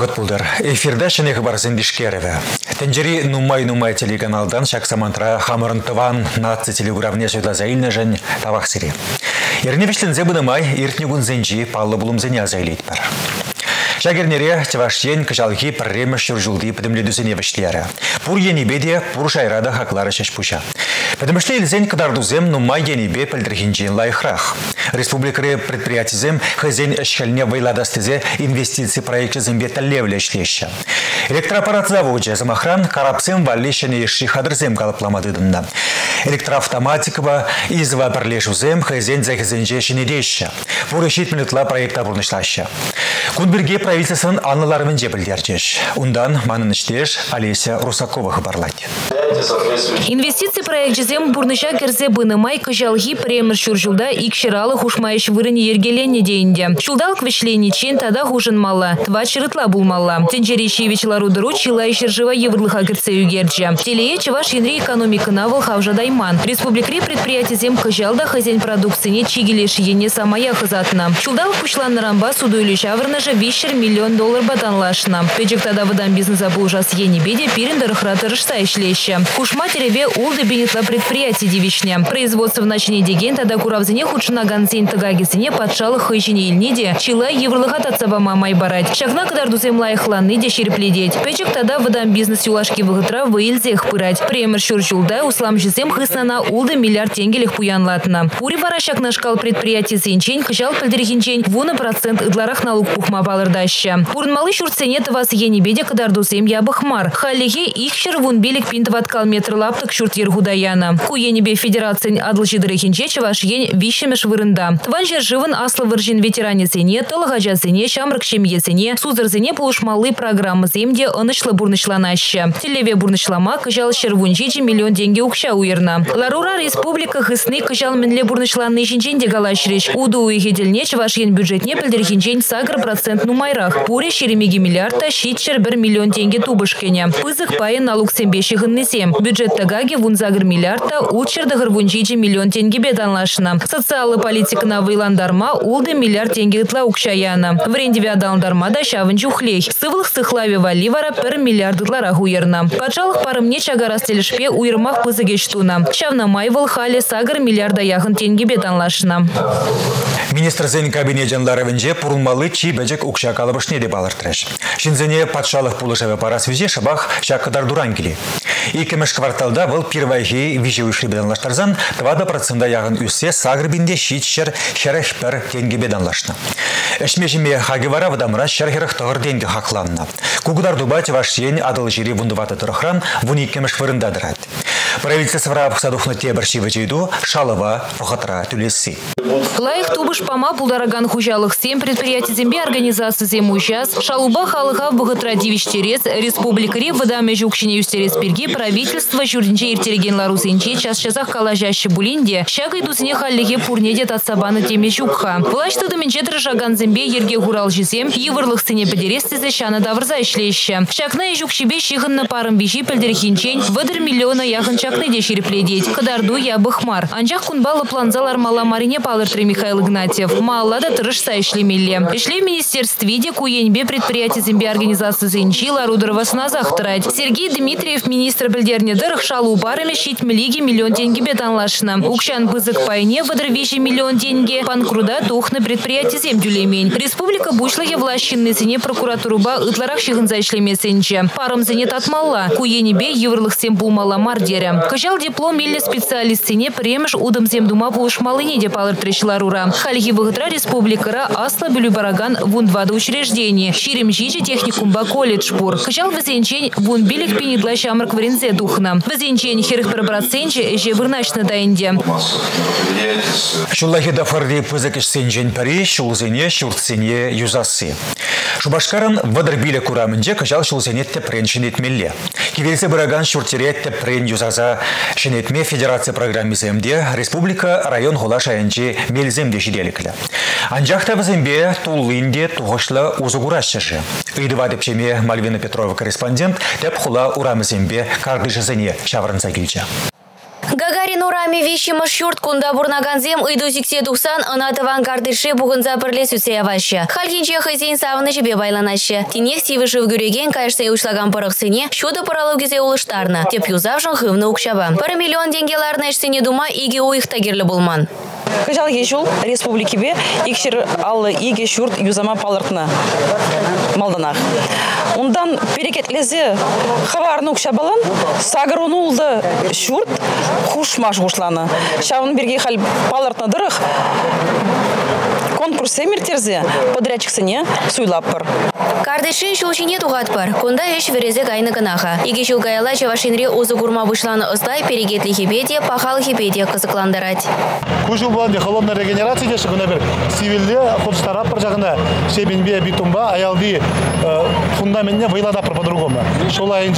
вақыт бұлдар. Эфирда шынеғы барсын бішкеріві. Тенджери Нумай-Нумай телеканалдан шақсамантра хамырын тыван нация телеграфне сөйла заилны жән табақ сире. Ерне вешлінзе бұнымай иртнегун зенжи паллы бұлымзене азайлейт бар. Шагернере Чавашьен качалхи премеш шуржулди педемледусене вешлері. Пур енибеде пур шайрада хаклары шашпуша. Педемешле илзен кадардузем нумай енибе пельдерхинчен лайхрах. Республикаре предприятизем хазен эшхельне вайладастызе инвестиции проекты зембе таллевле эшлеща. Электроаппарат заводе замахран карапсем валлешене ешши хадырзем калапламадыдында. Электроавтоматикова изва бірлешузем хазен захазенже шинедеща. Пур ешит минутла проекта бурнышлаща. Кунберге правительствын аныларымен жепілдерчеш. Ундан манын іштеш Олеся Русакова хабарлайды. Инвестиции проект жезем бурныша керзе бынымай кыжалги премер шуржулда икширалы хушмайыш вырыне ергелене дейінде. Шулдал квешлене чен тада хужын мала, тва чырытла булмалла. Тенджерещевич ларудыру чила ишержива еврлыха керсе югерджа. Телее чеваш енри экономика навыл хавжа дайман. Республикри предприятизем кыжалда хозяин продукцияне чигелеш ене самая хызатна. Шулдал пушлан нарамба суду или Авырныжа вишер миллион доллар батанлашна. Печекта давыдан бизнеса бұл жас ені беде періндір хратырышса ішлеші. Кушма теребе улды бенетла предприятие девичне. Производство в начине деген тогда тада куравзіне худшына ганзен тагагесіне патшалы хыжіне илнеде чила еврлыға татсабама май барать. Шахна кадар дуземлай хланы де шерпледеть. Печек тада выдан бизнес юлашки выгытра выилзех пырать. Премьер шур жылда услам жизем хысна на улды миллиард тенгелек пуянлатна. Ури варашак нашкал предприятие зенчен, хыжал пілдіргенчен, вуны процент ыдларах налог пухма балырдаща. Пурнмалы шурцене вас енебеде кадар дузем ябахмар. Халлиге их вун белик пинтоват калметр лаптык шурт ергудаяна. Куенебе федерацин адлышидыры хинче чаваш ен вишемеш вырында. Тван жержывын аслы выржин ветеранесене, тылыгажасене, шамрык шемьесене, сузырзене полушмалы программы земде ынышлы бурнышланаща. Телеве бурнышлама кыжал шервунчичи миллион деньги укша уерна. Ларура республика хысны кыжал менле бурнышланны шинчен дегалашрич. Уду уйхеделне чаваш ен бюджетне пілдерхинчен сагр процент нумайрах. Пуре шеремеги миллиарда щитчер бір миллион тенге тубышкене. Пызык пайын налог сембеші гыннесем. Бюджет тагаги вунзагр миллиарда учердагыр вунчичи миллион тенге беданлашна. Социалы политика на вайландарма улды миллиард тенге ытла укшаяна. Врендеве адалдарма да шавын чухлей. Сывлых сыхлаве валивара пер миллиард хуерна. Пачалых парымне чагарас телешпе уйрмах пызыге штуна. Шавна майвал хали сагр миллиарда яхын тенге беданлашна. Министр зен кабинет жанларывынже пурулмалы чи бәжек укша калыбышне деп алыртырыш. Шинзене патшалық пулышавы парас визе шабах шақыдар дуран келі. Икемеш кварталда был первайхи виже вышли беданлаштарзан 2 процента яғын үссе сагрбинде шитшер шерех пер тенге беданлашны. Эшмешіме хагивара вадамра шерхерах тағыр денге хақланна. Кугудар дубать ваш сен адыл жири вундуваты тұрықран вуни икемеш вырында дырат. Правительство садухна тебірші вежейду шалова фухатра түлесі. Лайх тубыш пама пулдараган хужалых. Сем предприятий зембе организации зем ужас, шалуба халыха богатра дивиштерес, республикари выдаме жукшине юстерес перги правительство журнче иртереген ларусенче час часах калажаще булинде, шагай дусне халлиге пурнеде татсабаны теме жукха. Власть тыдыменче трыжаган зембе ерге гурал жесем, евырлых сыне педерестезе шаны давырза ишлеще. Шакна и жукшибе шихынны парым виши пельдерхинчень, выдыр миллиона яхын чакны де шерепледеть. Кадарду я бахмар. Анжах кунбалы планзалар мала марине палыртры Михаил Игнатьев. Маллада тырышса ишлемелле. Ишли в министерстве де куенбе предприятие зембе организации зенчила рудырова сназах трать. Сергей Дмитриев, министр бельдерне дырых шалу барами щит млиги миллион деньги бетанлашна. Укшан бызык пайне выдрвищи миллион деньги. Панкруда тухны предприятие земдюлемень. Республика бушлаге влащинный зене прокуратуруба ытларах ишлемесенче. Паром зене татмалла. Куенебе еврлых сем булмала мардере. Кыжал диплом или специалист сене премеш удым земдума булышмалыне деп алыртрыш ларура. Хальги выгдра республикара асла бараган вун двада учреждение. Ширим жичи техникумба колледж пур. Кыжал вазенчень вун билик пинидла шамрак варензе духна. Вазенчень херых прабраценче эже вырначна дайнде. Шуллахи дафарди пызыкыш сенжен пари, шулзене, шуртсене юзасы. Шубашкаран вадырбиле курамынже кыжал шулзене тепрен шинетмелле. Кивелсе бараган шуртере тепрен юзаза шинетме федерация программиземде республика район хола шаянче мелземде шиделіклі. Анжақта візембе туллинде туғышлы узугурашчыжы. Идыва депчеме Мальвина Петрова корреспондент деп хула урамызембе кардышызыне шаврынса келчі. Гагарин урами вещи маршрут кунда бурнаганзем иду зиксе тухсан ынатыван картыши бугынза пірле сүсе авашы. Халкинче хызен савыны жібе байланашы. Тинех сивышыв гүреген кайшса ушлаган пырықсыне шуды паралогизе улыштарны. Теп юзавжын хывны укшаба. Бір миллион денгеларны эшсене дума иге уйықта керлі булман. Кыжал ешул республикибе икшер аллы иге шурт юзама палыртны малданах. Ундан перекетлезе хабарны укшабалан сагыр улды шурт хушмаш хушланы. Шавын берге хал дырых конкурс эмиртерзе подрядчиксыне суйлаппыр. Кардышин шулшине туғат бар. Кунда еш верезе кайны кынаха. Иге шул гаяла чавашинре узы гурма вышланы ыстай перегетли хипедия, пахал хипедия кызыкландырать. Кужу булан холодная регенерация деші күні бір сивилде құлыштара бір жағында шебенбе битумба аялды фундаментне вайладапыр по-другому. Шолай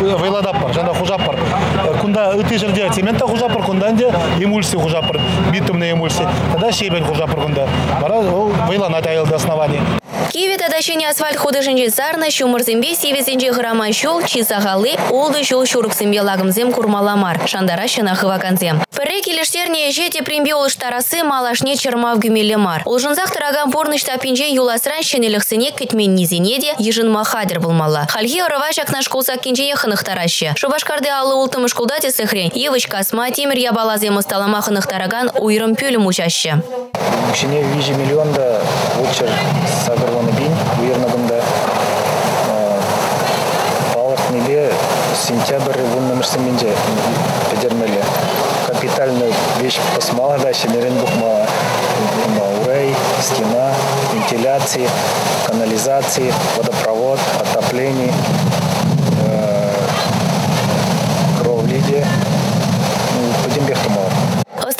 инжине вайладапыр, жана хужапыр. Кунда ыты жерде цемента хужапыр, кунда инде эмульсия хужапыр, битумный эмульсия. Тогда шебен хужапыр кунда. Бара вайланат аялды основание. Киеве тадашыне асфальт худышынче сарна шумырзембе сивесенче хырама шул чисахалы олды шул шурыксембе лагымзем курмаламар. Шандара шына хываканзем. Пірре келіштерне жете примбе олыштарасы малашне чермав гүмелемар. Олжынзақ тұраган порныш тапинже юласран шенеліксіне кітмен низенеде ежін махадыр болмала. Хальхи ұрыва жақна школса кенже хынықтарашы. Шубашкарды алы ултымы школда тесіхрен. Евыч касма темір ябалазем ысталама хынықтараган уйрым пөлім учашы. Кішіне вижі миллионда учыр сагырланы сентябрь вон номерсе менже педермеле капитальный вещь посмала да шенерен бухма урей стена вентиляции канализации водопровод отопление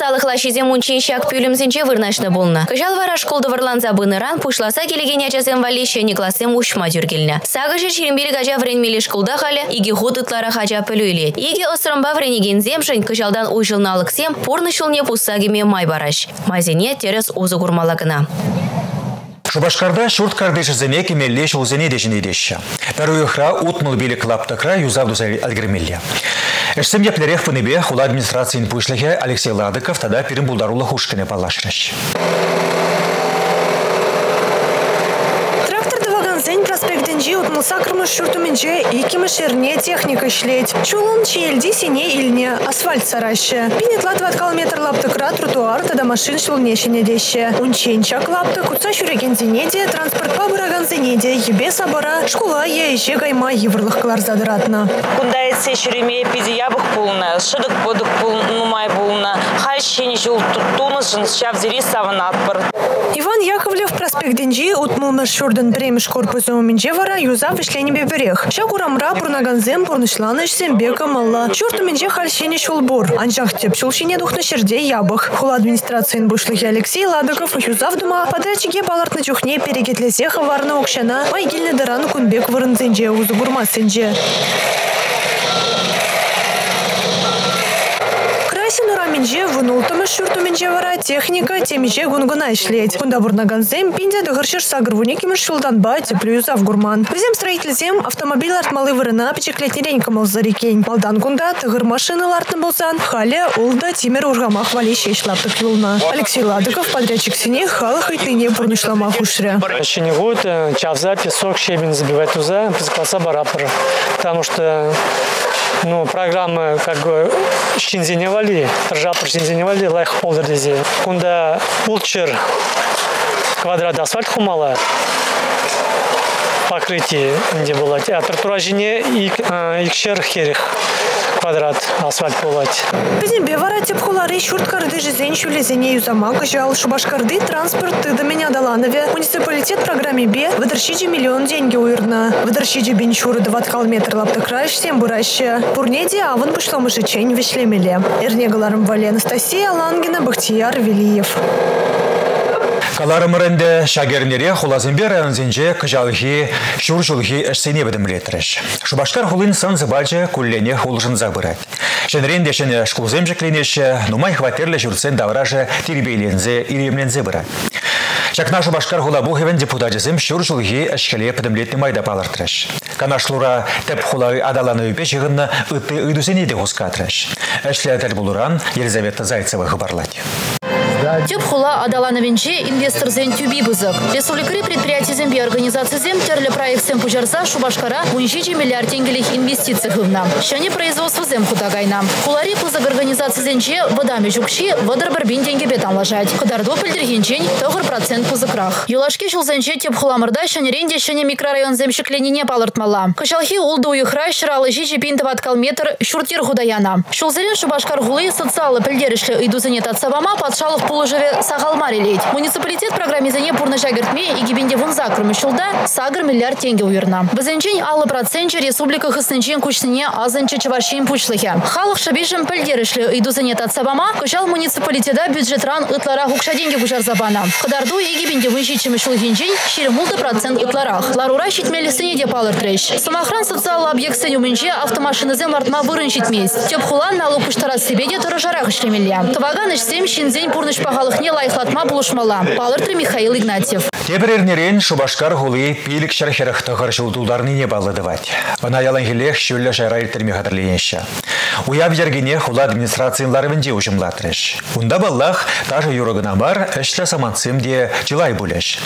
Осталых лащизе мунчин шак пюлемзенче вырнашны болны. Кыжал вара школды варланса быныран пушласа келеген ячасем валище классем ушма жүргелні. Сағы жер шерембелі гажа вренмелі школда халі, иге худытлара хажа пөлөйлет. Иге осырымба вренеген земшін кыжалдан уйжылналықсем порны шылне пуссагеме май бараш. Мазене терес узы курмалагына. Шубашкарда шурт кардышызыне кемелле шулзыне дешіне деші. Уйықра утмыл белі клаптықра юзавду алгірмелле. Эшсем яплерех пынебе хула администрациян пушлихе Алексей Ладыков тада пирим булдарула хушкіне палашраш. Проспектенжи утмылса кырмыш шүртүмінже икимі шерне техника шлеть. Чулун чиелди сине илне асфальт сараще. Пинет латват километр лаптыкра тротуар тада машин шулне шинедеще. Унчен чак лапты кутса шүреген зенеде транспорт пабыраган зенеде ебе сабара школа ейше гайма еврлых кылар задыратна. Кунда етсе шүреме пиди ябық пулна, шыдық бодық пул нумай пулна, хай шені жыл тумышын шав зери савын атпыр. Иван Яковлев проспект Денджи утмул маршрутын премиш корпусу минже вара юза вишлени беберех. Шак урамра пурнаганзем пурнышланыш сембека малла. Шурту минже хальшени шулбур. Анжах теп шулшине духны шерде ябых. Хула администрациян бушлыхи Алексей Ладыков юза вдума подрядчике балартны чухне перегетлесе хаварна окшана майгильны дыран кунбек вырынзенже узу бурмасенже. менже там шүрту менже вара техника темже гунгуна ишлеть. Кунда бурнаганзем пинде дыгыршыш сагыр вуникимыш юлдан ба теплю юзав гурман. строитель зем автомобиль артмалы вырына пичеклетнерен кымыл зарекен. Малдан кунда тыгыр машина лартын болсан, халя улда тимер ургамах вали шешлаптык юлна. Алексей Ладыков, подрядчик сине, халы хайтныне бурнышлама хушря. Чинегут, чавза, песок, щебень забивать туза, пескоса барапора. Потому что ну, программы как бы щензиневали, ржавчина шинзеневали, ржапыр шинзеневали, лайх полдер дезе. Кунда пулчер квадрат асфальт хумала покрытие где было. А тротуар жіне икшер херих квадрат асфальт болот бизин варатеп холары шурткарды жизен шулезене юзамак жал шубашкарды транспорт тыдымен адаланове муниципалитет программе бе выдырщичи миллион деньги уйрна выдырщичи бенчуры шуры дваткал метр лапты краш всем бураще пурнеде авын бушламышы чень вешлемеле эрнегаларым вали анастасия лангина бахтияр велиев. Каларымырынды шагернере хулазымбе районзенже кыжалхи шуржулхи эшсене бідімлетріш. Шубашкар хулын сан зыбальчы куллене хулжын забырат. Шенрен дешіне шкулзем жекленеші, нумай хватерлі жүрсен давражы тирбейлензе иремлензе бырат. Чакна Шубашкар хулабу хевен депутатизм шур жылги әшкеле педемлетні майда палыртырыш. Канашлура тәп хулай адаланы өпе жығынна үтті еді хускатрыш. Әшлі әтәл бұлыран Елизавета Зайцева хыбарлады. Тюб хула адалановинче инвестор зен тюби бызык. Республикари предприятие земби организации зем терлі проект зем пужарса Шубашкара 17 миллиард теңгелих инвестиция хывна. Шане производство зем худагайна. Хулари пызык организации зенче водами жукши водар барбин тенге бетан лажать. Кадарду пельдергенчень тогыр процент пузыкрах. Юлашки шул зенче теп хуламырда шане ренде шане микрорайон земшекленіне палыртмала. Кышалхи улды уйхра шыралы жичи пинтоваткал метр шуртир худаяна. Шулзерен Шубашкар хулы социалы пельдерішлі үйдузіне татсавама патшалық пулыжеве сағалмар елейд. Муниципалитет программизіне пурны жагертме и гибенде вунза шулда сагыр миллиард тенге уйырна. Бізінчен алы процентче республика хыснынчен күшсіне азынче чываршин пучлыхе. Халық шабишем пілдерішлі үйдузіне татсавама кышал муниципалитета бюджетран ытлара хукша деньги бужар забана. Кыдарду и гибенде вуншичем шулхинчен ширемулды процент ытларах. Ларура щитмелісіне де палыр треш. Самохран социалы объект сенюменче автомашинызен лартма вырын щитмейс. Теп хулан налог пуштарас себе де тұрыжарақ ішлемелі. Тываган ішсем шинзен пурныш пағалықне лайықлатма бұлышмала. Палыртры Михаил Игнатьев. Тебірернерен Шубашкар хулы пилік шархерах тығыр жылдуларны не балыдывать. Вана ялан хилех шөлі шайра иртерме хадырленші. Уяв ергене хула администрациялары венде ужымлатрыш. Унда баллах даже юрогына бар әшлі саманцым де жылай бүлеш.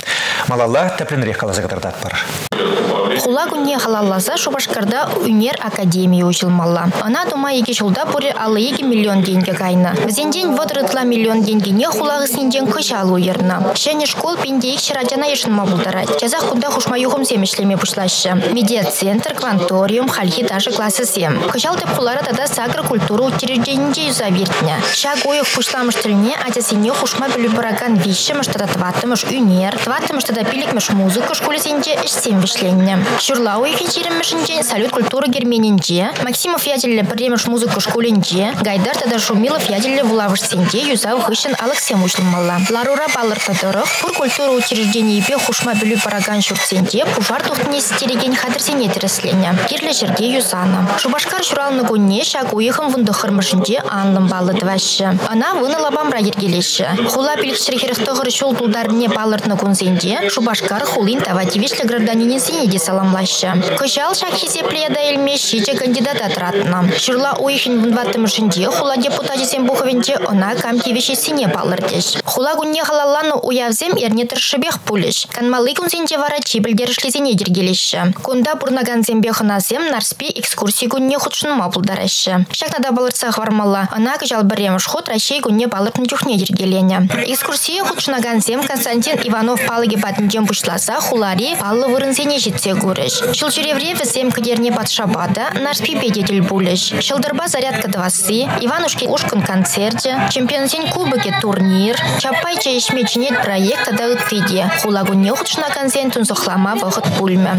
Малалла тәпленрек қалазы бар. Хула күнне халалласа Шубашкарда Унер Академия учылмалла. Она тума еге жылда пуре алы еге миллион деньги кайна. Взенден вот рытла миллион деньги не хулагы синден кышалу ерна. Шәне школ пенде их ширатяна ешынма булдарать. Жазах куда хушма юхым семешлеме пушлашы. Медиацентр, кванториум, хальхи даже классы сем. Кышал теп хулара тада сагр культуру учрежденінде юзавертня. Шаг ойық пушламыш тіліне адясыне хушма білі бараган виші мыштада тватымыш унер, тватымыш тада пиликмыш музыка школесенде ішсем вишленне. Шурла ойық ечеремішінде салют культуры герменинде, Максимов яділі біреміш музыка школенде, Гайдар тада Шумилов яділі вулавышсенде юзау хышын алықсем ушлымалла. Ларура балыртадырық, пур культура учреждение бе хушма білі бараган шуртсенде, пужар тухтне стереген хадырсене тіріслене. Керлі жерде юзана. Шубашкар шуралны гунне шаг уйықым вунды хырмышынде анлым балы двашы. Ана выны лабамра ергелеші. Хула пилікшірхеріқтығыр шул тулдарне балыртны гунзенде, Шубашкар хулин тавативишлі гражданинен сенеде саламлашы. Кышал шак хисепледа елме шиче кандидат атратна. Шурла уйхин вунваттымышынде хула депутаты сен буховенде она камтивиші сене балырдеш. Хула гунне халалланы уявзем ерне тыршыбех пулеш. Канмалы гунзенде вара чибілдерішлезене дергелеші. Кунда бурнаган зембе хынасем нарспе экскурсии гунне худшынма булдарашы. Шакнада балырцах вармалла. Ана кыжал біремыш ход Рашей гунне балыртны тюхне дергелене. Экскурсия худшынаган зем Константин Иванов палыге батынден пушласа хулари палы вырынсене жетсе гурыш. Шыл черевре весем кадерне батшабада нарспи бедетель булеш. Шылдырба зарядка двасы, Иванушки ушкан концерте, чемпионсен кубоке турнир, чапай чаешмечинет проекта да ытыде. Хулагуне худшынаган зен тунзухлама вахыт пульме.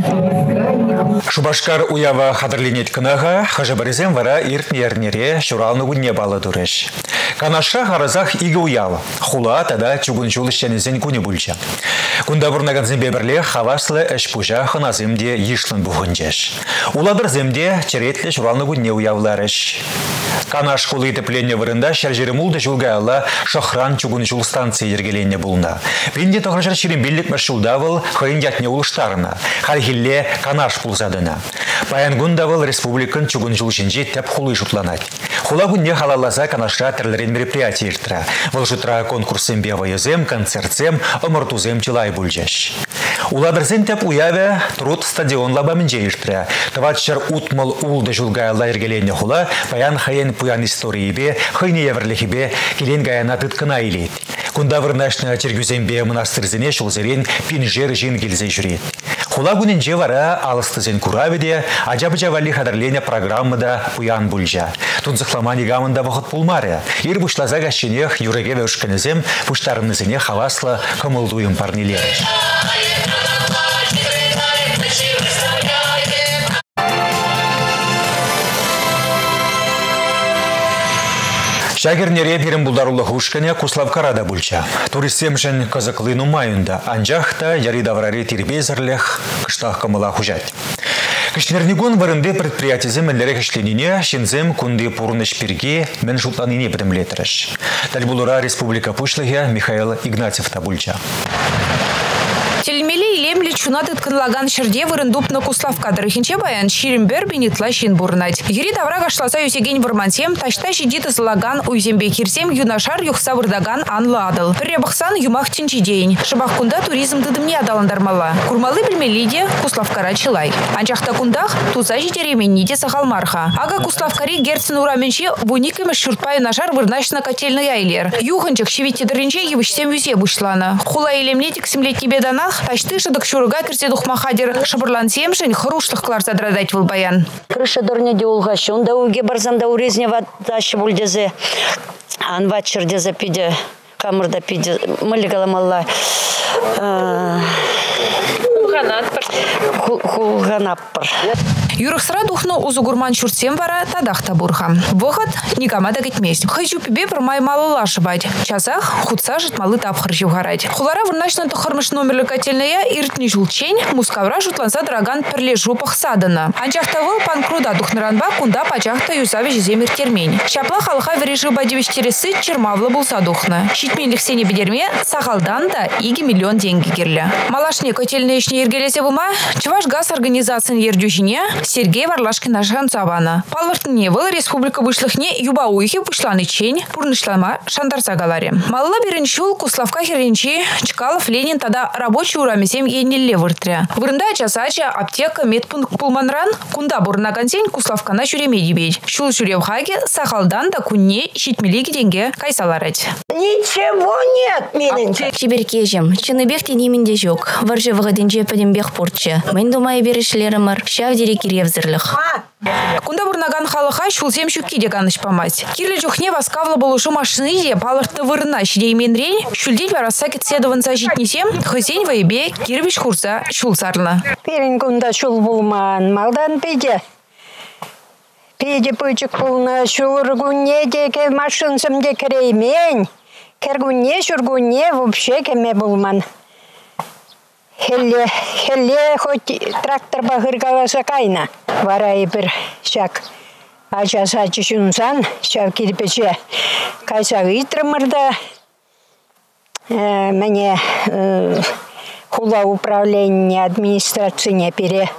Шубашкар уява хадырленет кынаға, хажабарызем вара иртнернере шуралны гунне балы дуреш. Канаша харазах игі уява, хула тада чугун жулы күні бүлча. Кунда бұрнаган зембе бірле хаваслы пужа хыназымде ешлын бұғынжеш. Уладыр земде черетлі шуралны гунне уявларыш. Канаш хулы тепленне вырында шәржері мулды жылға алла шахран чугун жул станция ергеленне бұлна. Пенде тоғыршар шерін беллік мәшшулдавыл хойын ятне улыштарына. Хархилле канаш пулзадына. Паян гундавыл республикан жул жинжи тәп хулы жутланать. Хула гунне халалласа канаша терлерен иртра. Выл жутра конкурсем бевайызем, концертсем, чилай бүлжеш. Уладырсен тәп уяве труд стадион лабамынже иртра. Таватшар утмал улды ергеленне хула, паян хайен пуян историебе, хайне еврлехибе, келен гаяна тыткына илет. Кунда вырнашны чергюзембе монастырзене шулзерен пинжер жин келзе. Хула күнінже вара алыстызен ажабы жавали хадырлене программада пуян бүлжа. Тунзықламани гамында вақыт пулмаре. Ир бушлаза гашченех юреге веушканезем пуштарынызене хавасла кымылдуым парнилер. Шагернере берін бұлдарулы хушкане Куславкарада бүлча. Туристемшін қызықлыну майында, анжақта яри даврари тирбезірлех кыштақ кымыла хужат. Кішнернигон варынды предприятизм мәлләрі кішленіне шынзым күнді пұрыныш бірге мен жұлтаныне бідімлетіріш. Дәл бұлыра республика пұшлығы Михаил Игнатьев табульча. Телемеле илемле чуна тыткынлаган шырде вырындуп на куславка дырыхинче баян ширинбер бенитла шин бурнать. Юри давра гашласа юсеген вырмансем, ташта шидит ызлаган уйзембе кирсем юнашар юхса вырдаган анлы адыл. Пребахсан юмах тинчидейн. Шабах кунда туризм дыдымне адаландармала. Курмалы білмелиде куславкара чылай. Анчахта кундах туза житеременниде сахалмарха. Ага куславкари герцин ураменче вуниками шуртпай нашар вырнашна котельный айлер. Юханчик шевите дырынче евышсем юзе бушлана. Хула илемнетик семлетни бедана Ах, ташты шыдык шурга кірсе духмахадер шабырлан семшін хырушлық клар задрадать был баян. Крыша дорня де улғашын, да уге барзанда урезне ташы бульдезе, анват чердезе пиде, камырда пиде, мылі галамалла. Хулганаппыр. Юрықсыра духну узугурман чуртсем вара тадах табурха. Выход никама да гетместь. Хочу пибе промай мало лашыбать. Часах худса житмалы тапхыр жевгарать. Хулара вырнашна тухармыш номерлі котельная иртни жулчень мускавра жутланса драган перле жупах садана. Анчахтавыл пан круда духнаранба кунда пачахта юзавиш земир термень. Шапла халха вережи бадивиштересы чермавлы булса духна. Щитмен лихсене бедерме сахалдан да иги миллион деньги герля. Малашне котельная ишне ергелесе бума, чуваш газ организациян ердюжине, Сергей Варлашкин нашан сабана. не был республика вышлыхне юба уйхи пушланы чень, пурнышлама шандарса галаре. Малла беренчул куславка херенчи, Чкалов Ленин тогда рабочий урамесем енелле выртря. Вырында часача аптека медпункт пулманран, кунда бурна консень куславка на чуреме дебей. Шул чурев хаге сахалдан да кунне щитмелиги деньги кайсаларать. Ничего нет, мененче. Чиберкежем, чыныбек тенеменде жок. Варжы вғаденже падембек портчы. Мен думай берішлерімір, шав дерек киревзірліх. Кунда бурнаган халыха шулсем шукки де ганыш памать. Кирле жухне васкавла болушу машины де палырты вырна шидей менрень, шульдеть вараса кетседован зажитнесем, хызень вайбе кирвиш хурса шулсарлы. Перен кунда шул булман, малдан педе. Педе пычык булна шулыргуне деке машинсым де кереймен. Кергуне шургуне вообще кеме булман. Хелле, хелле хоть трактор бағырғаласа кайна. Варай бір шак ачаса чүшінсан, шак кирпече кайсағы итрымырда. Мәне хула управление администрацияне пере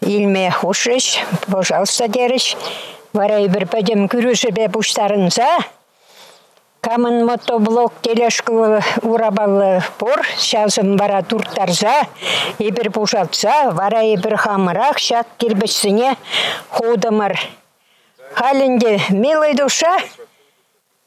илме хушыш, пожалуйста деріш. Варай бір пәдем күріші бе бұштарынса, Камын мотоблок телешкы урабалы пор, шазым бара туртарза, ебір пушатса, вара ебір хамырақ, шак кирбішсіне худымыр. Халінде милый душа,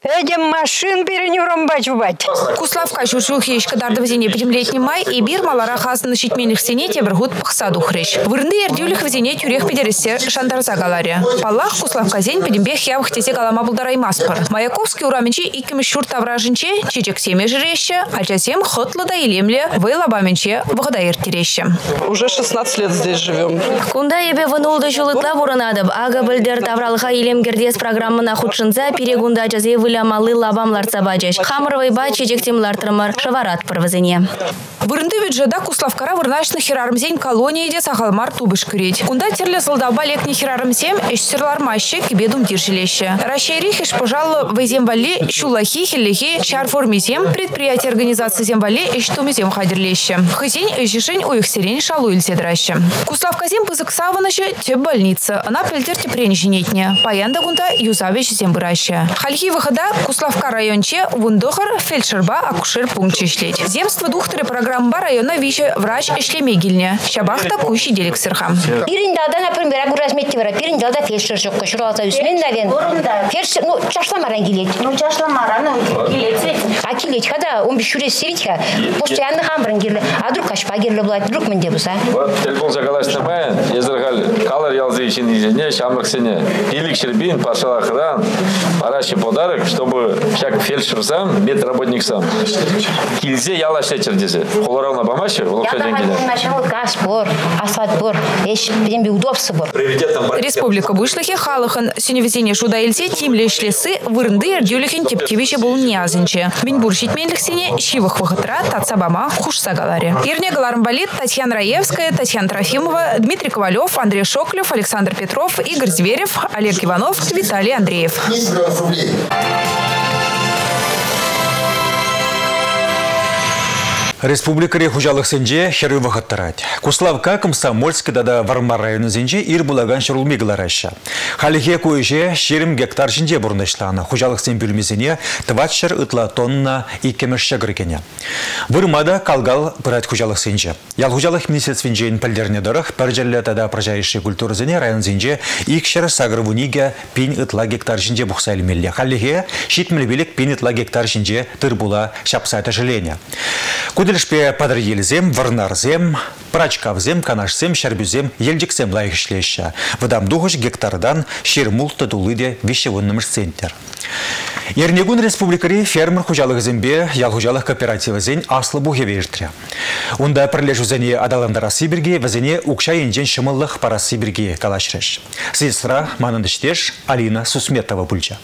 Эдем машин перенюром бачубать. Куславка чушух в зене перемлетний май и бир маларахасын щитменных сене тебргут пахсаду хрещ. Вырны эрдюлих в зене тюрех педересе шандарза галария. Палах куславка зень педембех явых тезе галама булдарай маспор. Маяковский ураменчи икими шур тавраженче, чичек семе жиреще, а часем хотлы да вы лабаменче вагдаир тереще. Уже 16 лет здесь живем. Кунда ебе ванулда жулытла буранадаб, ага бельдер тавралха илем гердес программа на худшинза перегунда чазе вылез жазе малы лабамлар цабачеш. Хамыровый бачи жектемлар тырмар шаварат провозене. Вырынды бюджеда Куславкара вырнашны херарымзен колония де сағалмар тубыш күрет. Кунда терлі зылдауба лекне херарымзем эшсерлармаще кебедум диржилеще. Рашейри хеш пожалу везембали чар хеллехи зем предприятие организации зембали эштумизем хадерлеще. Хызень эжишень у их сирень шалу ильседраще. Куславказем пызык саваныше те больница. Она пельдерте пренженетне. Паянда кунда юзавич зембыраще. Хальхи выхода Куславка районче вундохар фельдшерба акушер пункт чешлеть. Земство духтары программы программа района вище врач ишлемегильне. Шабахта кущи делик сырхам. Пирин далда, например, агу разметки вара, пирин далда фельдшер жоқ кошуралата үсмен навен. Фельдшер, ну, чашламаран келет. Ну, чашламаран келет. А келет, хада, он бишуре сирит ха, постоянно хамбран керле. А друг кашпа керле булат, друг менде буса. Вот, телефон загалаштамай, езірғал, калар ялзы için izlene, şamlık sene. Ilik şerbin, paşalakıdan, параши подарок, чтобы шак фельдшер сам, медработник сам. Килзе ялаша чердезе. Колорауна бамаши, улучшать деньги. Начало газ бор, асфальт бор, еш бен удобство бор. Республика Бышлыхе халыхын сеневезене шуда илсе тимле шлесы вырынды эрдюлихин тептевище был ниязынче. Бенбур шитменлихсене шивых вахытра татсабама хушсагаларе. Ирне Татьяна Раевская, Татьяна Трофимова, Дмитрий Ковалев, Андрей Шоклев, Александр Петров, Игорь Зверев, Олег Иванов, Виталий Андреев. Республикари хужалық сенже херы вақыттарад. Куславка Комсомольск да Вармар районы сенже ир булаган шырулми гылараша. Халихе көйже шерім гектар жинже бұрнышланы. Хужалық сен бүлмесіне тватшыр ытла тонна икемешші гіргене. Вырмада калгал пырат хужалық сенже. Ял хужалық министерственжен пәлдеріне дұрық пәржерлі тада прожайші культуры зене район сенже икшер сагырвуниге пин ытла гектар жинже бұқса әлмелі. Халихе шитмілбелік пин ытла гектар жинже тыр була шапсайты жилене. Куделшпе падыр елзем, варнарзем, прачкавзем, канашсем, елдіксем лайық ішлеші. Вадам дұғыш гектардан шермулты дулыде вещевоннымыш центр. Ернегун республикари фермер хужалық зембе, ял хужалық кооперативы зен аслы бұхе вердірі. Онда пірлежу зәне адаландарасы бірге, вәзене ұқша енжен шымыллық парасы бірге калашреш. Сестра манындыштеш Алина Сусметова бүлча.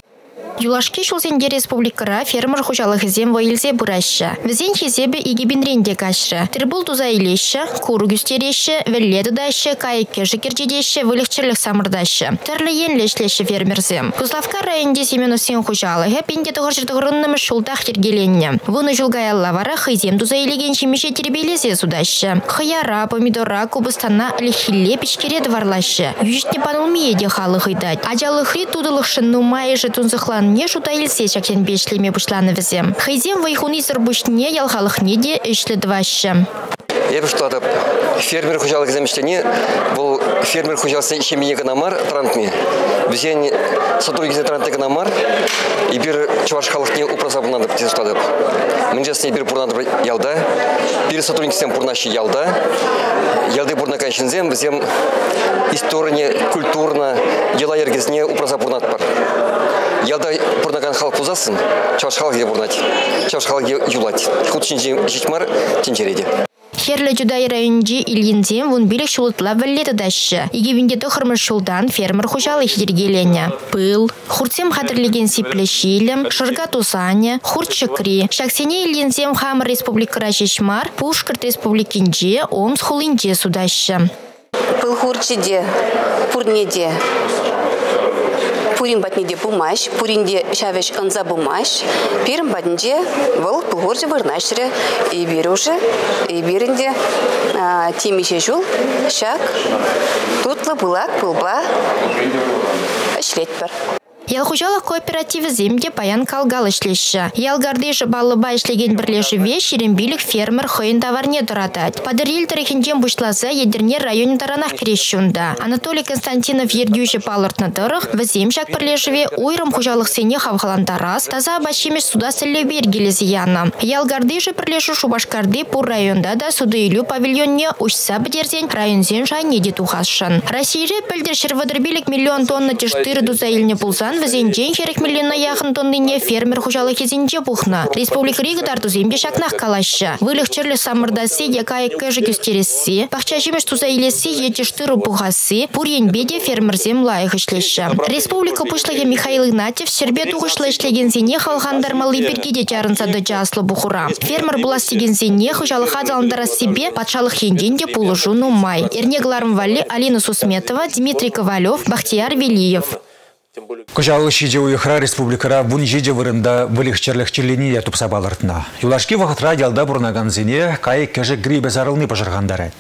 Юлашки шулсенде республикара фермер хужалық зем вайлзе бураща. Візен хезебе игибинренде кашры. Тірбул туза илеші, куру гюстереші, велледы дащы, кайыкке жікердедеші, вылықчырлық самырдащы. Тірлі енлешлеші фермерзем. Кузлавка районде семену сен хужалығы, пенде тұғыржырдығырыннымы шулдақ тергеленне. Вуны жылгаялла вара хызем туза илеген шемеше тербелезе судащы. Хыяра, помидора, кубыстана лихилле пешкеред варлашы. Южне панылмие де халық идать. Ажалықри тудылықшын нумайы тунзықлан не шута илсе шакен бешлеме бушланы візем. Хайзем вайхуни сырбушне ялхалық неде үшлі двашы. Это фермер хужалық земштене, был фермер хужался еще меня канамар трантми. Бізен сотрудники транты канамар, и бир чуваш халық не упраса надо птистады. Менже с ней бир пурнады ялда, бир сотрудники сем пурнащи ялда, ялды пурна каншинзем, бізем история культурно, дела ергезне упраса пурнат пар. Ялда пурнаган халық пузасын, чаваш халық де пурнать, чаваш халық де юлать. Худшин житмар тенчереде. Херлі Жудай районде илгензем вон билік шулытла вәллеті дашы. Егевінде тұқырмы шулдан фермер хужалы хедергелене. Пыл, хуртсем хатырлеген сиплешилем, шырга тусане, хурт шыкри. Шаксене илгензем хамыр республикара жешмар, Пушкарт республикинже, омс хулинже судашы. Пыл хурчиде, пурнеде, пурин батниде бумаш, пуринде шавеш анза бумаш, пирм батнде выл пулгорже вырнашре и бируше, и биринде темише жул, шак, тутлы булак, пулба, шлет бар. Ялхужалық кооперативі земде паян калгал ішлеші. Ялгардышы балыба ішлеген бірлешіве шерембилік фермер хойын товарне тұратад. Падырил тарихинчен бұшласа едірне район таранақ керешшунда. Анатолий Константинов ердюші палыртны тұрық, візем шак бірлешіве ойрым хужалық сене тарас, таза башемеш суда сілі бергелесі яны. Ялгардышы бірлеші шубашкарды пур районда да суды илю павильонне ұшса бідерзен районзен жайне де тухасшын. Россия пілдер шырвадырбилік миллион тонна тіштыры дуза иліне пулсан візенчен херек миллионна яхын тонныне фермер хужалы кезинче бухна. Республика Рига тартузембе шакнах калаща. Вылых черлі самырдасы якай кэжі күстересі, пахча жемеш туза илесі етештыру бухасы, беде фермерзем лайық ішлеші. Республика пушлығы Михаил Игнатьев сербе туғышлы ішлеген зене халғандар малы бергеде жарынсады жаслы бұхура. Фермер бұлас деген зене себе патшалық хенденде пулыжу нумай. Эрнегларым Вали, Алина Сусметова, Дмитрий Ковалев, Бахтияр Велиев. Кожалы шиде уйхра республикара бун жиде вырында вылих черлих черлини я тупса. Юлашки вахытра ялда бурнаган зене кай кеже грибе зарылны пожыргандары.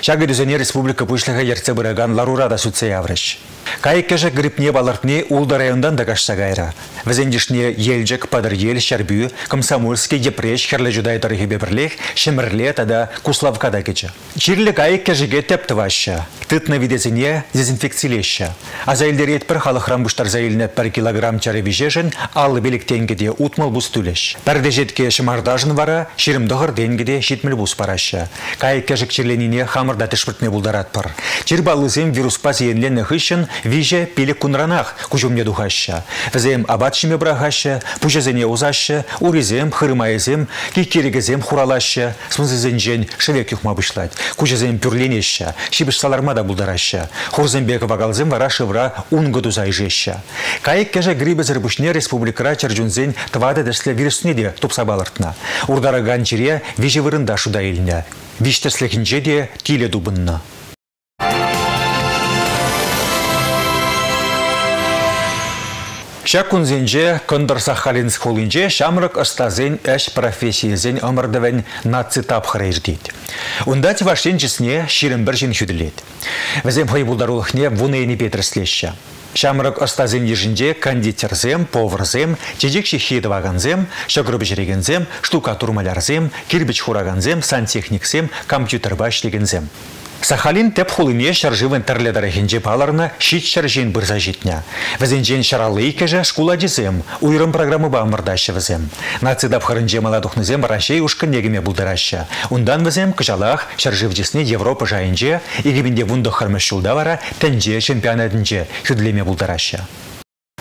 Шагы дүзене республика пушлыга ерце быраган ларурада сүтсе яврыш. Кай кеже грибне балыртны улда райондан да кашса гайра. Везендишне елжек падыр ел шарбю, комсомольский депреш херле жудай тарихи бебрлех, шемерле тада куславкада кече. Чирлі кай кежеге теп тваща. Тыт на видезене дезинфекцийлеща. А за елдерет пір халықрам буштар заилне per килограмм чары вижешен, аллы белик тенгеде утмал бус түлеш. Пәрде жетке шымардажын вара, ширим дығыр денгеде шитміл бус парашы. Кай кәжік черленине хамырда булдарат пар. Чирбалызем вирус пас енленне хыщын виже пилек кунранах кужумне духаща. Візем абатшиме брахаща, пужезене узаща, уризем, хырымайзем, кикерегезем хуралаща, смызызенжен шевек юхма бұшлать. Кужезем пюрленеща, шибіш саларма да булдараща. Хурзембек вагалзем вара шевра унгы дузайжеща. Кайык кеже грибезер бушне республикара чарджунзен твады дәшле вирусне де тупсабалыртна. Урдара ганчире виже вырында шуда иліне. Виштеслехінже тиле дубынна. Шак күнзенже көндір саққалин сқолынже шамрық ұстазен әш профессиязен омырдывен наци тапқыры еждейді. Унда тивашен жісіне ширін бір жин хүділет. Візем хай бұлдарулықне вунайны петріслеші. Шамрық ұстазен ежінде кондитерзем, поварзем, чедекші хедівағанзем, шагруб жерегензем, штукатурмалярзем, кирбіч хурағанзем, сантехниксем, компьютер башлегензем. Сахалин теп хулыне хенже паларына шит шаржен бірза житня. Візенжен шаралы икеже шкула дезем, уйрым программы бамырдашы візем. Нацидап хырынже маладухнызем рашей ушкын негіме бұлдарашы. Ундан візем кыжалах шаржыв десне Европа жайынже, игібінде вунды хырмыш шулда вара тәнже чемпионатынже хүдлеме.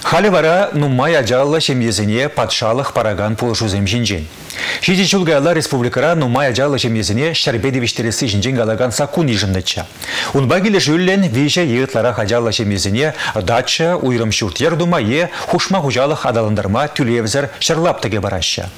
Халі вара нумай ажалла шемезіне патшалық параган пулышузем жинжен. Шиди чулгайла республикара нумай ажалла шемезіне шарбеди виштересі жинжен галаган сакун ежіндача. Унба келі жүллен виже еғытлара хажалла шемезіне дача уйрым шуртер думае хушма хужалық адаландарма түлевзір шарлаптыге бараща.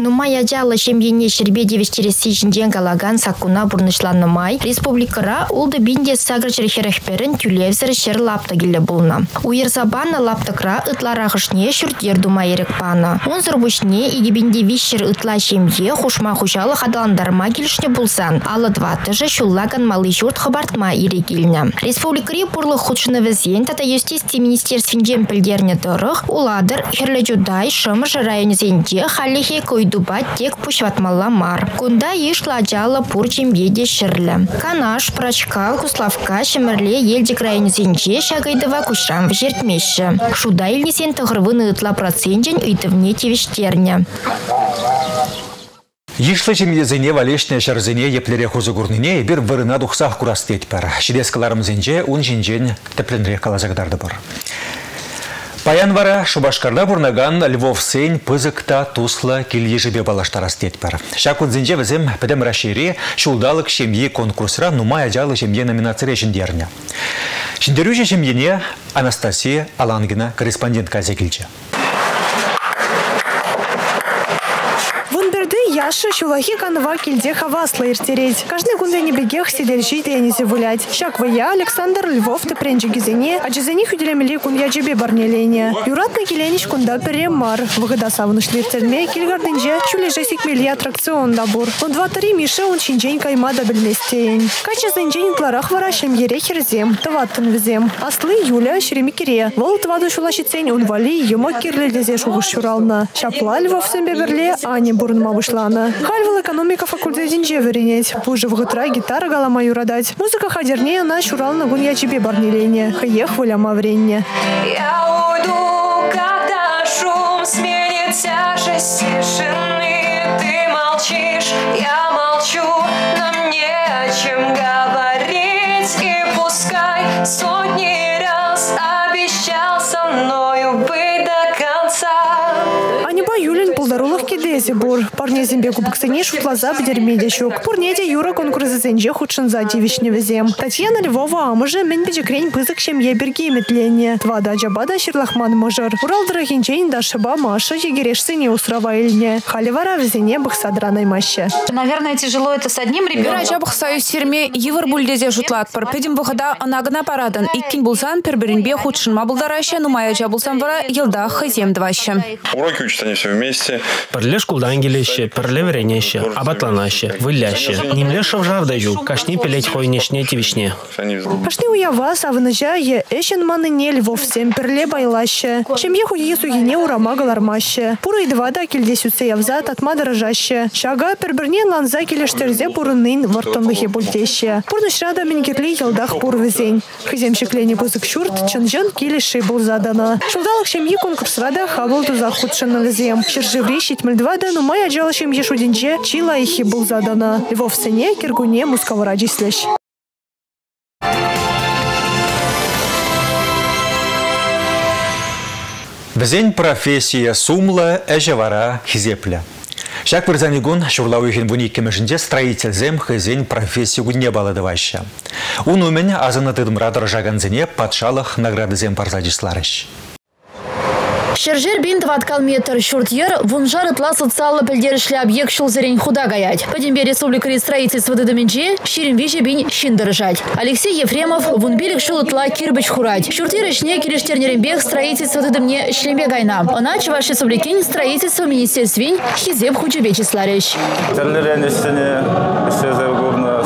Нумай ажалы шемьене шербедевич тересі жінден галаган сакуна бұрнышланымай, республикара улды бинде сагыр черхерехперін тюлевзір шер лапта келі бұлна. Уйырзабаны лаптықра ытларағышне шүртер дума ерек паны. Он зұрбышне егебінде вишер ытла шемье хушма хушалы хадаландарма келішне бұлсан. Алы дватыжы шуллаган малы жұрт хабартма ире келіне. Республикари пұрлы худшыны візен тата юстисти министерствен пілдерне дұрық, уладыр херлі жудай шымыш районезенде халихе койдуба тек пушватмалла мар. Кунда ешла жалы пур чембеде шырлі. Канаш, прачка, куславка, шымырле елдік районезенде шагайдыва кушрам жертмеші. Шуда илнесен тұғырвыны ытла процентен үйтівне тевештерне. Ишлы жемезене валешне шарзене еплере хузы гурныне бір вырына дұқсақ курастет бар. Шидескаларымзенже ун жинжен тепленре калазагдарды бар. Паян вара Шубашкарда бурнаган Львов сень пызыкта тусла килежебе балаштарас бар. Шакун зенже візім пәдім рашире шулдалық шемье конкурсра нумай ажалы шемье номинация жіндеріне. Жіндерюже шемьене Анастасия Алангина корреспондент казе Яша шулахи канва кильде хавасла иртереть. Каждый гунда не бегех сидел жить и не зевулять. Шак я Александр Львов те пренджи гизене, а джизени худелемели кун я джебе барнелене. Юратный киленич кунда перемар. Выгода савныш лиртерме кильгарденже чуле жесик мели аттракцион дабур. Он два-три миша он чинжень кайма да бельнестень. Кача зенжень тларах варашем ере херзем, таваттын везем. Аслы Юля шеремикере. Вол тваду шулашицень он вали ема кирле дезе шугуш шурална. Шапла Львов сембе берле, а не бурнма вышла Ивана. Хальвал экономика факультетин жеверенеть. Пужа в гутра гитара галама юрадать. Музыка хадернее на шурал на гун я тебе барнилене. Хаех воля мавренне. Я уйду, когда шум сменит тяжесть тишины. Ты молчишь, я молчу, полдарулах кидези бур. Парне зембе кубаксыне шутлаза бедермеде щук. Пурнеде Юра конкурсы зенже худшинза девичне везем. Татьяна Львова амыжы мен бежекрень пызык шемье берге метленне. Твада джабада ширлахман мыжыр. Урал драхинчейн да шыба маша егереш сыне усрава ильне. Халивара везене бахсадра наймаще. Наверное, тяжело это с одним ребенком. Бирача бахсаю серме евр бульдезе шутлат пар. Педим бухада анагна парадан. Иккин булсан перберинбе худшинма булдараща, но моя жабулсан вара елда хазем дваща. Уроки учат они все вместе. Пірле шкулдан келеші, пірле веренеші, абатланашы, вылляшы. Немле шавжавда жу, кашни пелеть хойнешне тивишне. Пашни уява савынажа е эшен маныне львовсем пірле байлаще. Шемье хуе сугине урама галармаще. Пуры два да келде сүтсе явза татма дорожаще. Шага пербірне ланза келештерзе пурынын вартонлыхе бультеще. Пурнышрада мингерли елдах пурвезень. Хыземшеклене бузык шурт, чынжын келеши был задана. Шулдалық шемье конкурсрада хабыл туза худшынны везем. Шержеври Кайда моя жалашим ешудинче чила ихи был задана. в сыне киргуне мускава В Бізен профессия сумла, әжевара, хизепля. Шак бір занигун шурлау ехен вуни кемешінде строительзем хызен профессия гудне баладываща. Ун умен азына тыдымрадыр жаганзіне патшалық наградызем парзадисларыш. Шержер бин тваткал метр шуртьер вунжар ытла социалы пілдерішлі объект шулзерен худа гаять. Падембе республика строительства дыдыменче ширин виже бин шиндыржать. Алексей Ефремов вунбилик шул ытла кирбич хурать. Шуртьер ишне кириштернеренбех строительства дыдымне шлембе гайна. Она чуваш республикин строительства министерствин хизеп хучебе числарищ. Терлерен истине, истезе горна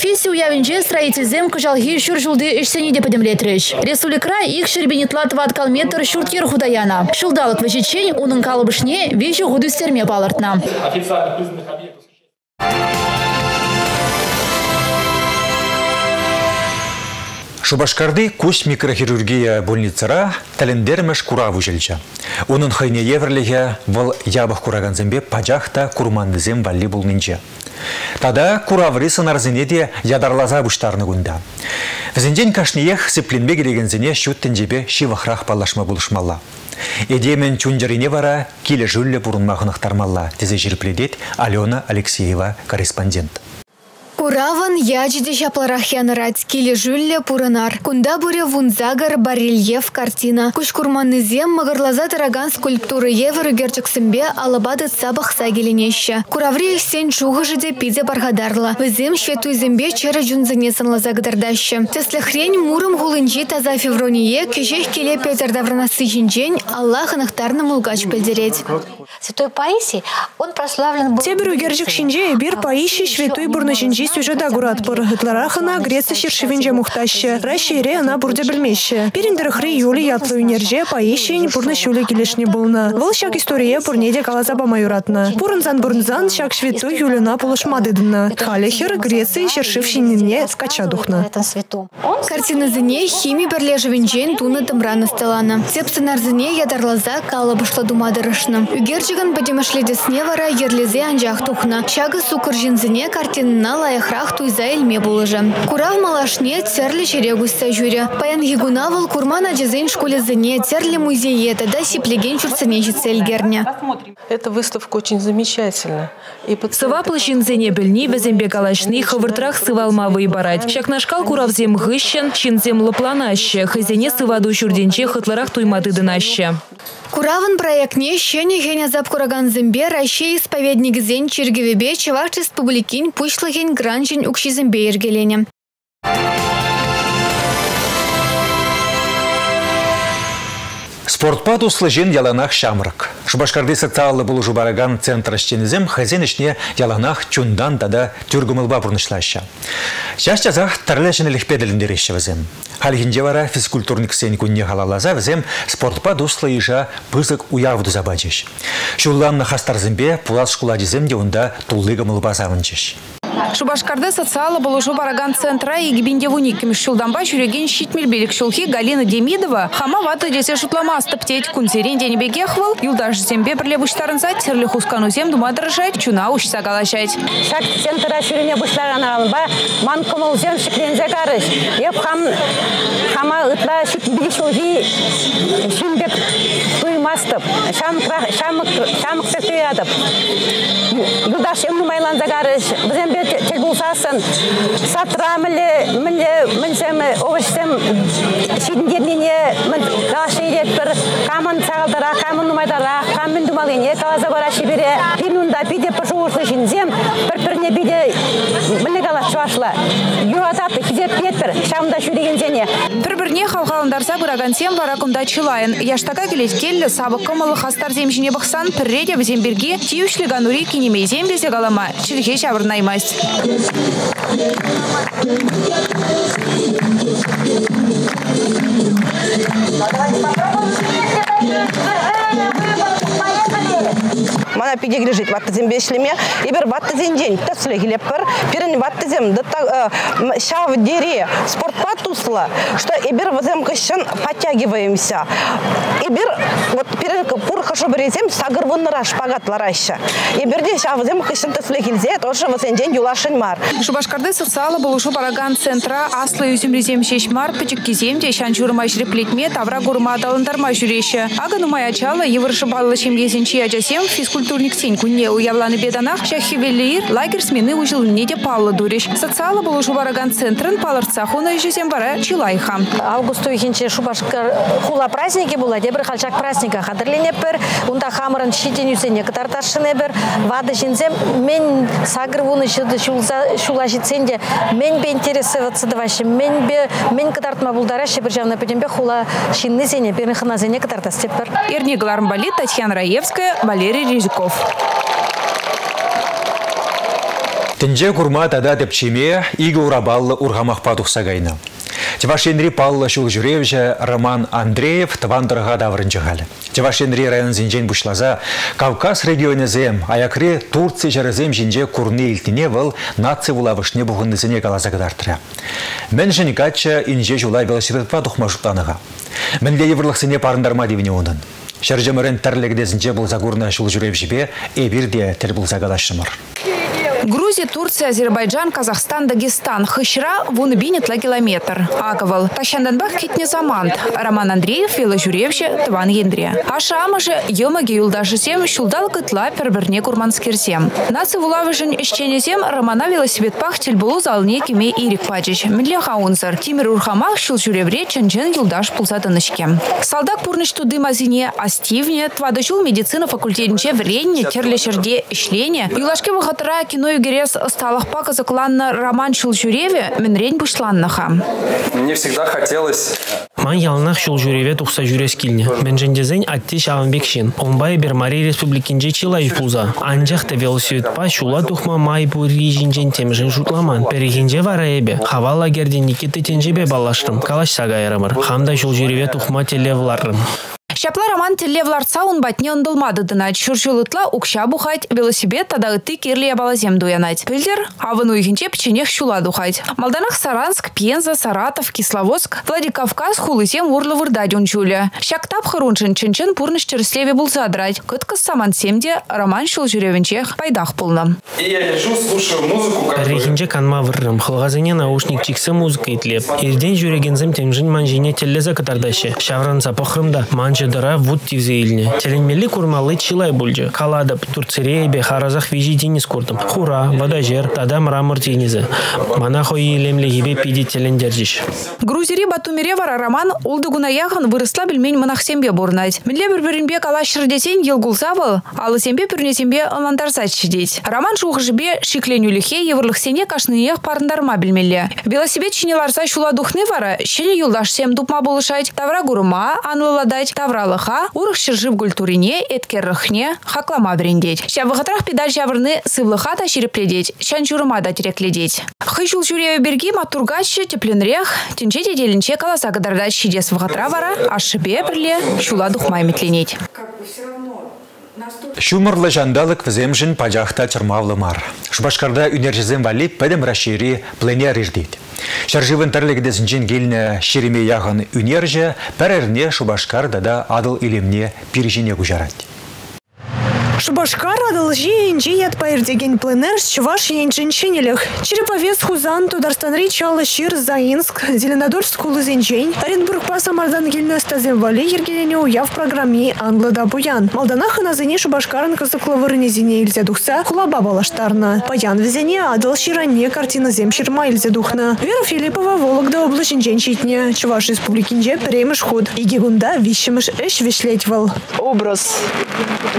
Профессия уявенче строительзем кыжалги шуржулды ишсене де подемлетреш. Республикра их шербенитла тваткал метр худаяна. Шулдалык вежечень унын калыбышне вежі гудустерме балартна. Шубашкарды куш микрохирургия больницара тәлендермеш кураву желча. Onun хайне еврлеге вал ябах кураганзембе пажахта курмандызем валли булнинче. Тада куравры сынарзыне де ядарлаза буштарны гунда. Візінден кашниех сепленбе керегензіне шуттен жебе шивахрах палашма булышмалла. Эдемен чунжарине вара киле жүлле бурынмағынықтармалла. Тезе jirpledет Алена Алексеева, корреспондент. Кураван яджиде шапларах янырать киле жүлле пурынар. Кунда буре вунзагар барельеф картина. Кушкурманнызем мағырлаза тараган скульптуры евры герчексімбе алабады сабах сагеленеща. Кураври сен жиде пизе баргадарла. Візем швету зембе чері жүнзіне сынлаза гыдардашы. Теслі хрень мурым гулынжи таза февроние кежех келе Петр Давранасы жинжен Аллах анахтарны мулгач пельдереть. Святой Паисий, он прославлен был... Тебір үгержік шинже бир Паисий шветуй бурны сюжет агурат пыр. Гытларахына Греция шершевинже мухтаще. Ращере она бурде білмеші. Пиріндір хри юли ятлы үнерже Паисий бурны шуле келешне болна. Выл шак история бурнеде калаза бамаюратна. Бурынзан бурынзан шак шветуй юлина полышмадыдына. Тхалехер Греция шершив шинине скача духна. Картина зыне хими бірлежевінжен туны тымраны сталана. Сепсынар зыне ядарлаза калы бышла думадырышны. Үгерчігін бәдемішледесіне вара ерлезе анжақ тухна. Шагы сукыр жинзіне картинына лаяхрах туйза илме булыжы. Курав малашне терлі шерегуста жүрі. Паян егунавыл курман аджезен школе зыне терлі музее тада сиплеген чурцене жицельгерне. Эта выставка очень замечательна. И Сыва плащинзене бельни везембе калашны хывыртрах сывалма выбарать. Шакнашкал куравзем гыщен, чинзем лапланаще. Хазене сываду шурденче хытларах туймады дынаще. Куравын проектне шене хене запкураган зембе Россия исповедник зен чергевебе Чеваш республикин пушлыхен гранжин укшизембе ергелене. Спортпа туслы жен яланах шамрак. Шубашкарды социалы бұл жубараган центр ішченізім хазен ішне яланах чундан тада түргімілба бұрнышлашы. Шаш жазақ тарлашын лихпеділіндер іші візім. Халихинде вара физкультурник сен күнне халалаза візім спортпа туслы иша пызык уявды забачыш. Шулланны хастарзымбе пулас онда туллы гымылба завынчыш. Шубашкарды социалы болушу бараган центра егибинде вуниким шулданба жүреген шитмелбелік шулхи Галина Демидова хама ваты десе шутлама астыптеть кунцерин денебеге хвыл, юлдаш зембе бірле бұштарынса терлі хускану зем думадырышать, чуна ұшса калашать. Шак центра шүрене бұштаран алынба, ман кымыл зем шиклензе карыш. Еп хам, хама ытла шитмелбелік шулхи шүнбек туймастып, шамық текте ядып. Юлдаш емну майланза карыш, бізембе тел болсасын сатыра міле міле мінсем овышсем шидіндернене гашы едет бір камын сағалдара камын нумайдара камын думалыне калаза бара шибере пинунда биде пошуырсы шинзем біріне биде міле калас чуашла юрататы күзеп петпір шамда шүреген Бір-біріне халқалындарса бұраган сен вара күнда чылайын. Яштака келет келі сабық кымылы хастар земжіне бұқсан пірреде біземберге тиюшлі ганури кинемей зембезе қалама чілге шабырнаймас. Мана пиде лежит ватты зем бешлеме, зен день, төсле келеп бір, пирен ватты зем, шав дере, спортпа тусла, что ибер возем кышын подтягиваемся. Ибер, вот пирен пур хашу березем, сагыр вуннара шпагатлара еще. Иберде шав зем кышын төсле келзе, тоже возен день юлашын мар. Шубашкарды социалы болушу бараган центра аслы үзімрезем шешмар пичік кеземде шан журма жреплетме тавра гурма адалындарма жүреші. Агын умай ачалы евыршы баллы шемгезінчи ачасем физкультурник сень күнне уявланы беданах шахивелир лагерь смены ужылыне де паллы дуреш. Социалы болушу бараган центрын палырца хуна жесем бара чилайха. Август үйхенче Шубашкар хула праздники була, дебір халчак праздника хадырлене бір, унда хамырын шитен үсене кытарташыне бір, вады жинзем, мен сагыр вуны шула житсенде, мен бе интересоваться мен бе, мен кытартма булдарашы бір жавна пөтембе хула шинны зене, берін хына зене кытартас теп бір. Эрнигларм болит Татьяна Раевская, Валерий Резюков. Тінже курма тада тепчеме игі урабаллы урғамақ падуқса гайны. Тевашенри Палла Шулжуревжа Роман Андреев твандырға даврынчы халі. Тевашенри район зинжен бушлаза Кавказ регионе зем, аякре Турция жарызем жинже курны илтіне выл нация вулавышне бұғыннызіне калаза кадартыры. Мен жын кача инже жула велосипедпа тухма жұттаныға. Мен ле еврлықсыне парындарма девіне онын. Шаржымырын тәрлігдесінже бұл загурна Шулжурев жібе, эбирде тір бұл загалашымыр. Грузия, Турция, Азербайджан, Казахстан, Дагестан. Хышра вуны бинет ла километр. Аковал. Тащанданбах кетне замант. Роман Андреев, Вела Журевше, Тван Ендре. Аша амыжы емыге юлдашы сем шулдал кытла перберне курманскерсем. Насы вулавышын ищенесем Романа велосипедпах тельбулу залне кеме ирик пачыч. Мидле хаунзар. Тимир Урхамах шул журевре чынжын юлдаш пулсатынышке. Салдак пурныш туды мазине астивне, твадышул медицина факультетінче вренне, терлешерде ишлене. Юлашке вахатыра кино югерес сталахпа казакланна роман шулжуреве менрень бушланнаха. Мне всегда хотелось... Ман ялнах шулжуреве тухса жүрес килне. Мен жендезен атти шаванбек шин. Онбай бір Мария Республикинже чилай пуза. Анжақ та велосипедпа шула тухма май бури жинжен темжен жутламан. Перегенже вара эбе. Хава лагерде Никиты тенжебе балаштым. Калаш сага ярамыр. Хамда шулжуреве тухма телевларым. Шапла роман телевларца он батне ондылмады дынать. Шуршулытла укша бухать, велосипед тада ыты кирле балазем дуянать. Пильдер, авын уйхинче пченех шула духать. Малданах Саранск, Пенза, Саратов, Кисловодск, Владикавказ хулысем урлы вырдать унчуля. Шак тап хыруншин чинчен пурныш черслеве был задрать. Кыткас саман семде роман шул жүревенчех пайдах пулна. И я лежу, слушаю музыку, как бы... Рехинче канма выррым. Хылғазыне наушник чиксы музыка итлеп. Ирден жүрегензім темжін манжине теллезе катардашы. Шавранса похрымда манжы дыра вуд тивзейлне. Теленмели курмалы чилай бульджы. Каладып, турцерейбе, харазах вижи тенис курдым. Хура, водожер, тада мрамор тенизы. Мана хойи лемле ебе пиди телендержиш. Грузири Батумире вара роман улдыгуна яхан вырысла білмень монахсембе бурнать. Милле бір-бірінбе кала шырдесен елгулсавыл, алы сембе пүрнесембе ыландарсат шидеть. Роман шуғыжбе шикленюлихе еврлықсене кашныех парындарма білмелле. Велосипед чинеларса шула духны вара, шеле юлдаш сем дупма болышать, тавра гурма анлыладать, тавралыха, урых шыржып гультурине, эткеррыхне, хаклама брендеть. Ша вғытрах педаль жаврны сывлыха та ширепледеть, шан журма да терекледеть. Хыжул жюреве берги матургачы тепленрех, тінче теделінче каласа кадарда шидес вғытра вара, ашыбе бірле шула духмай метленеть. Шумырлы жандалық віземжін пажақта чырмавлы мар. Шубашкарда үнержізен вали пәдім рашири пленер. Шаржывын тірлігідесінжен келіні шереме яғын пәрерне Шубашкарда да адыл илемне пиржине күжарады. Шубашкар адыл жиенжи ятпайыр деген пленер чуваш енчинченелех. Череповец Хузан, Тударстанри, Чалы, Шир, Заинск, Зеленодольск, Кулызенчень, Оренбург, Паса, Мардан, Гельна, Стаземвали, Ергелене уя в программе Англада Буян. Малданах на зене Шубашкарын кызыклы зене илзе духса, хулаба балаштарна. Паян везене адыл ширане картина земширма илзе духна. Вера Филиппова, Вологда, облаченчен читне. Чуваш республикинже премыш худ. Игигунда вищемыш эш вишлетьвал. Образ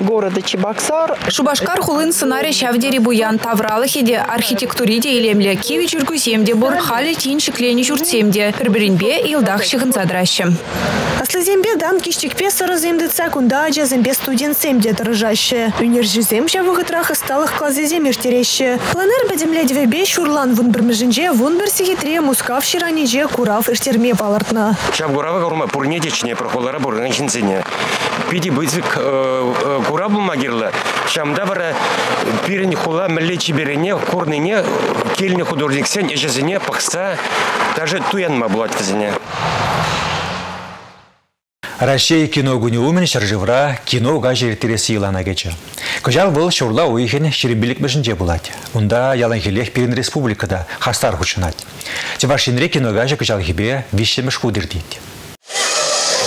города Чебоксар. Шубашкар хулын сценарий шавдери буян тавралы хеде архитектуриде илемле киви жүргүземде бур хали тин шиклени журтсемде. Пірбірінбе илдах шығын задращы. Аслызембе дан киштикпе сырыземді цакунда ажазембе студент семде дырыжаще. Үнержізем жавығытрах ысталық клазезем ертереще. Планер бәдемледвебе шурлан вун бірміжінже вун бір сигитре мускав ширанеже курав иртерме балартна. Шабгурава горма пурнетечне прохолара бурган шинсене. Пиди бызвик кура булмагирла. Шамда бара пирин хула милли чиберене курныне кельне художник сен ежезене пахса даже туянма булат везене. Россия кино гуни умен шаржывра кино гажер тересі илана кече. Кыжал был шурла уйхен шерембилик бежинже булать. Унда яланхилех пирин республикада хастар хучынат. Тевашинре кино гажа кыжал хибе вишемеш худыр дейді.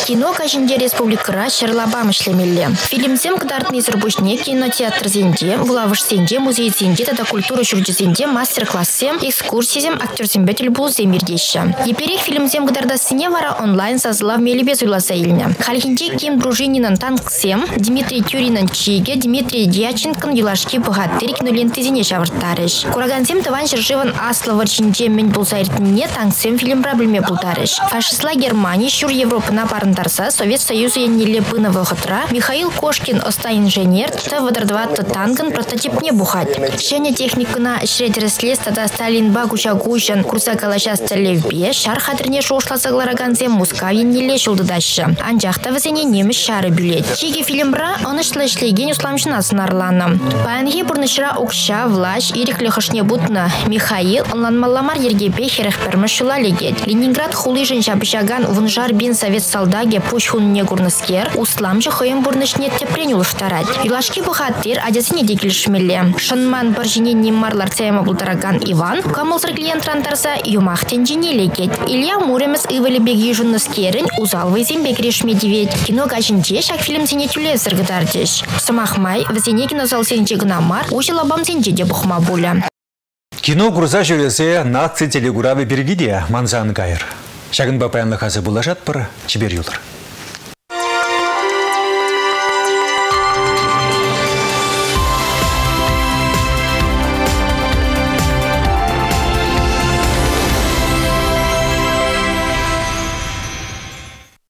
Кино кажінде республикара шырлаба мышлемелле. Фильмсем кдартный зырбушне кинотеатр зенде, булавыш зенде, музей зенде, тада культура жүрджізенде, мастер-классем, экскурсиязем, актерсем бетіл бұл земирдеші. Еперек фильмсем кдарда сине вара онлайн сазылав мелебез уйласа илне. Халхинде Ким Дружининын танксем, Дмитрий Тюринын чиге, Дмитрий Дьяченкін юлашки бухаттер кинолентізіне шавыртарыш. Курагансем тыван жыржыван аслы варчинде мен бұлса иртіне танксем фильм проблеме бұлтарыш. Фашистла Германия, шур Европына барын Тарса Совет Союзу яннеле пынывы хытра Михаил Кошкин оста инженер та вадардватты танкын прототип не бухать. Шене техникына шредерслес тада Сталин багуча гущан курса калаша стелевбе шар хатырне шошла заглараганзе муска яннеле шулдыдашы. Анжақта візене неміс шары бүлет. Чеге фильмбра онышлы ішлеген усламшына сынарланы. Паянге бұрнышыра укша влаш иреклі хышне бутны. Михаил онланмаламар ергепе херехпермі шула легет. Ленинград хулыжын жабышаган вунжар бен совет солдаге пуш хунне гурныскер, услам же хойым бурнышне тепрен улыштарать. Юлашки бухаттер адесіне декілшмелле. Шынман біржіне неммарлар цема бұлдараган Иван, камылсыр клиент рантарса юмахтен жіне лекет. Илья Муремес ывалі беги жунныскерін узал вызем бекрешме девет. Кино гажынде шак фильм зене тюле сыргыдардеш. Самахмай, візене кинозал сенже гынамар, ужы лабам сенже де бұхма буля. Кино груза жүресе наци телегуравы бергиде манзан гайыр. Шагын бапаянлы хазы булажат бір чибер юлыр.